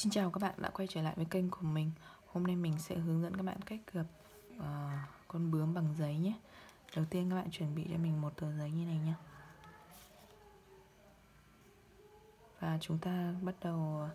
Xin chào các bạn đã quay trở lại với kênh của mình. Hôm nay mình sẽ hướng dẫn các bạn cách gập uh, con bướm bằng giấy nhé. Đầu tiên các bạn chuẩn bị cho mình một tờ giấy như này nhé Và chúng ta bắt đầu ờ,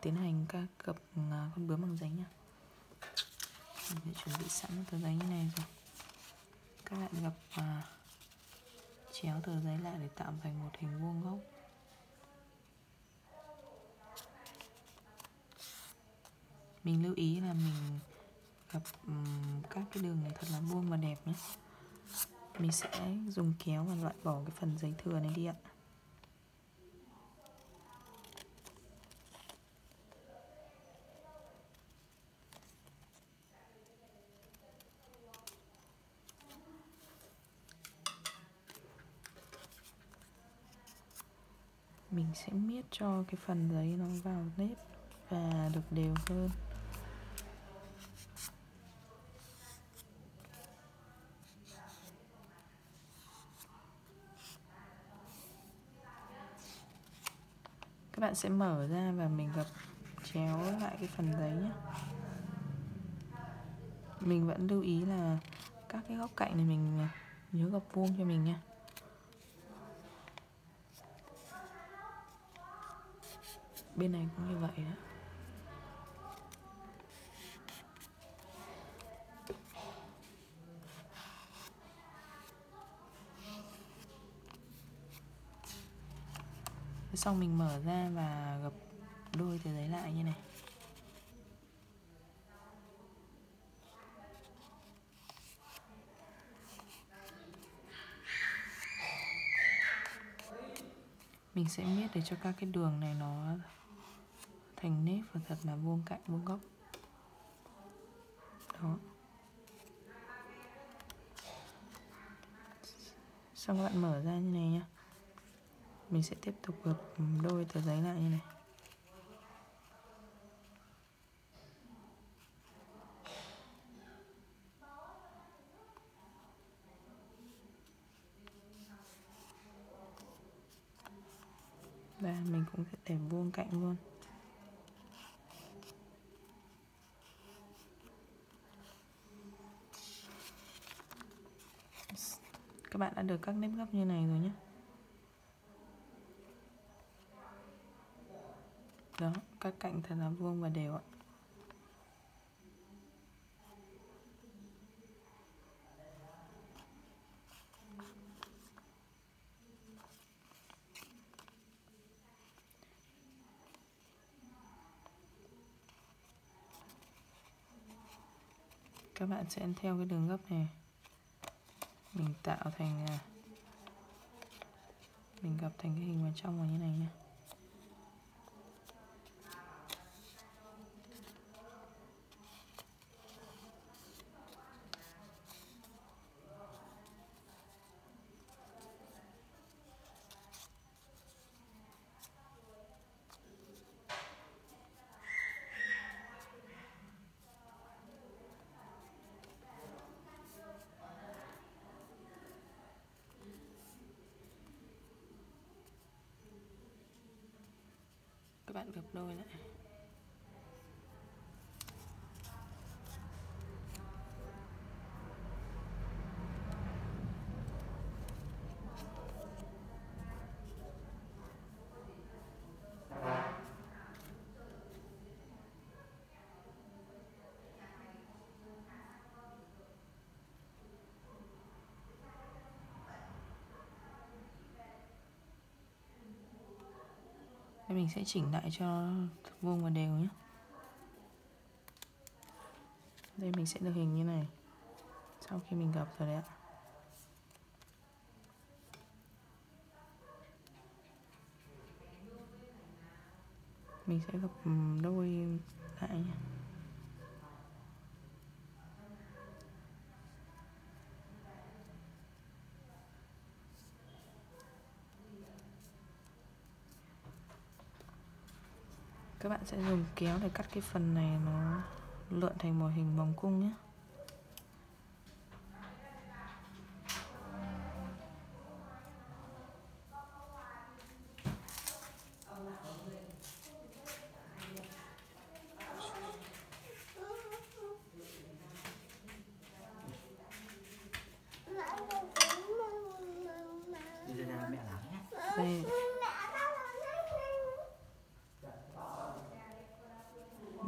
tiến hành các gập uh, con bướm bằng giấy nhé Mình sẽ chuẩn bị sẵn tờ giấy như này rồi. Các bạn gập uh, chéo tờ giấy lại để tạo thành một hình vuông góc mình lưu ý là mình gặp um, các cái đường này thật là vuông và đẹp nhé. Mình sẽ dùng kéo và loại bỏ cái phần giấy thừa này đi ạ. Mình sẽ miết cho cái phần giấy nó vào nếp và được đều hơn. Bạn sẽ mở ra và mình gập chéo lại cái phần giấy nhé mình vẫn lưu ý là các cái góc cạnh này mình à, nhớ gập vuông cho mình nha bên này cũng như vậy đó xong mình mở ra và gập đôi tờ giấy lại như này. Mình sẽ miết để cho các cái đường này nó thành nếp và thật là vuông cạnh, vuông góc. Đó. Xong các bạn mở ra như này nhá mình sẽ tiếp tục gập ừ, đôi tờ giấy lại như này. Và mình cũng sẽ để vuông cạnh luôn. Các bạn đã được các nếp gấp như này rồi nhé đó các cạnh thật là vuông và đều ạ. Các bạn sẽ theo cái đường gấp này. Mình tạo thành à, mình gặp thành cái hình vào trong vào như này nha các bạn gập đôi lại Đây mình sẽ chỉnh lại cho vuông và đều nhé. Đây, mình sẽ được hình như này. Sau khi mình gập rồi đấy ạ. Mình sẽ gập đôi lại nhé. Các bạn sẽ dùng kéo để cắt cái phần này nó lượn thành một hình vòng cung nhé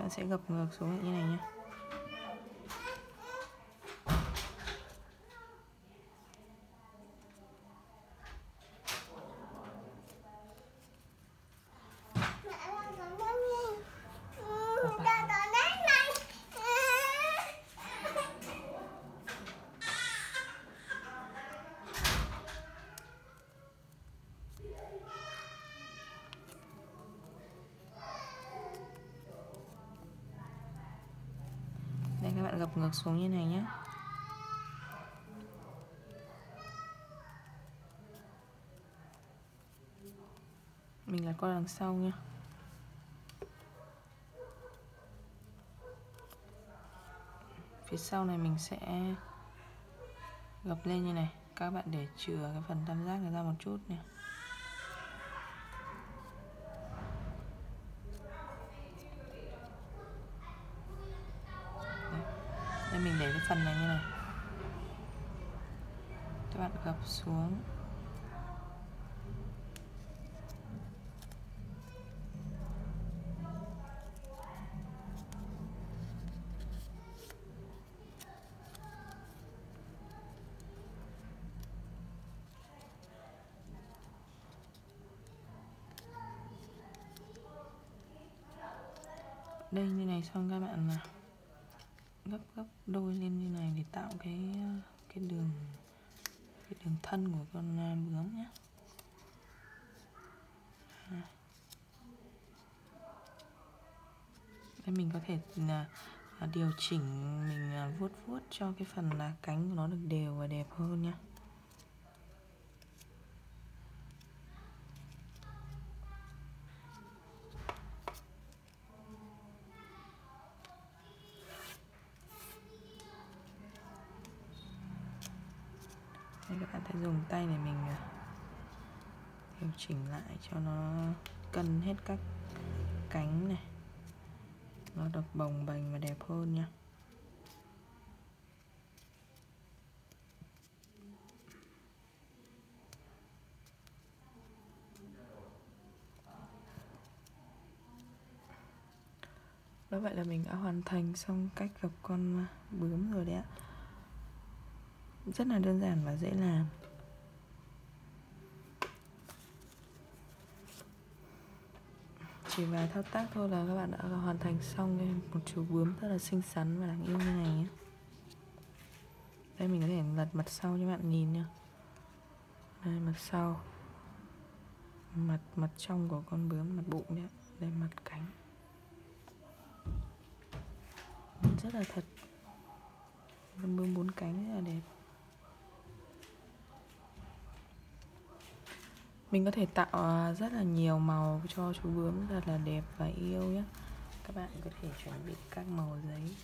bạn sẽ gập ngược xuống như này nhé các bạn gập ngược xuống như này nhé mình là qua đằng sau nha phía sau này mình sẽ gập lên như này. Các bạn để chừa cái phần tam giác này ra một chút nè đây mình để cái phần này như này. Các bạn gập xuống. Đây, như này xong các bạn là đôi lên như này để tạo cái ờ, cái đường cái đường thân của con ờ, bướm nhé đây. Mình có thể là điều chỉnh, mình vuốt vuốt cho cái phần là cánh của nó được đều và đẹp hơn nhé các bạn sẽ dùng tay để mình à, điều chỉnh lại cho nó cân hết các cánh này. Nó được bồng bềnh và đẹp hơn nha. Đó vậy là mình đã hoàn thành xong cách gặp con bướm rồi đấy ạ. Rất là đơn giản và dễ làm. Chỉ vài thao tác thôi là các bạn đã hoàn thành xong một chú bướm rất là xinh xắn và đáng yêu như này nhé. Đây mình có thể lật mặt sau cho bạn nhìn nha Đây mặt sau. Mặt mặt trong của con bướm, mặt bụng đấy Đây mặt cánh. Rất là thật. Con bướm bốn cánh rất là đẹp. Mình có thể tạo à, rất là nhiều màu cho chú bướm, rất là đẹp và yêu nhé các bạn có thể chuẩn bị các màu giấy.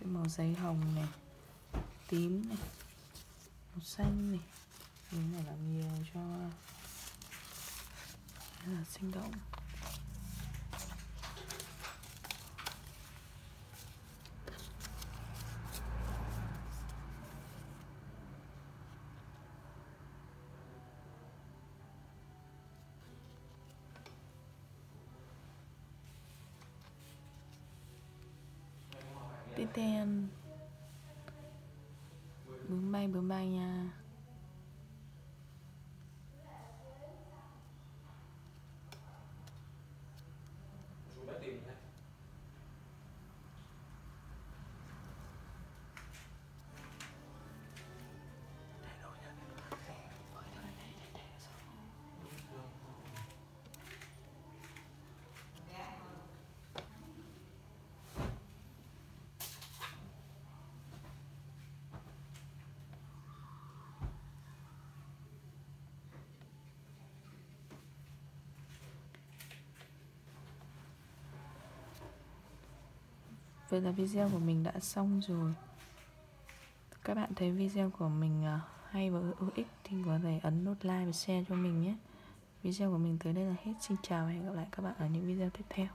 Cái màu giấy hồng này, tím này, màu xanh này. Mình phải làm nhiều cho, rất là sinh động. Tít ten Bướm bay bướm bay nha. Vậy là video của mình đã xong rồi. Các bạn thấy video của mình à, hay và hữu ích Thì có thể ấn nút like và share cho mình nhé. Video của mình tới đây là hết. Xin chào và hẹn gặp lại các bạn ở những video tiếp theo.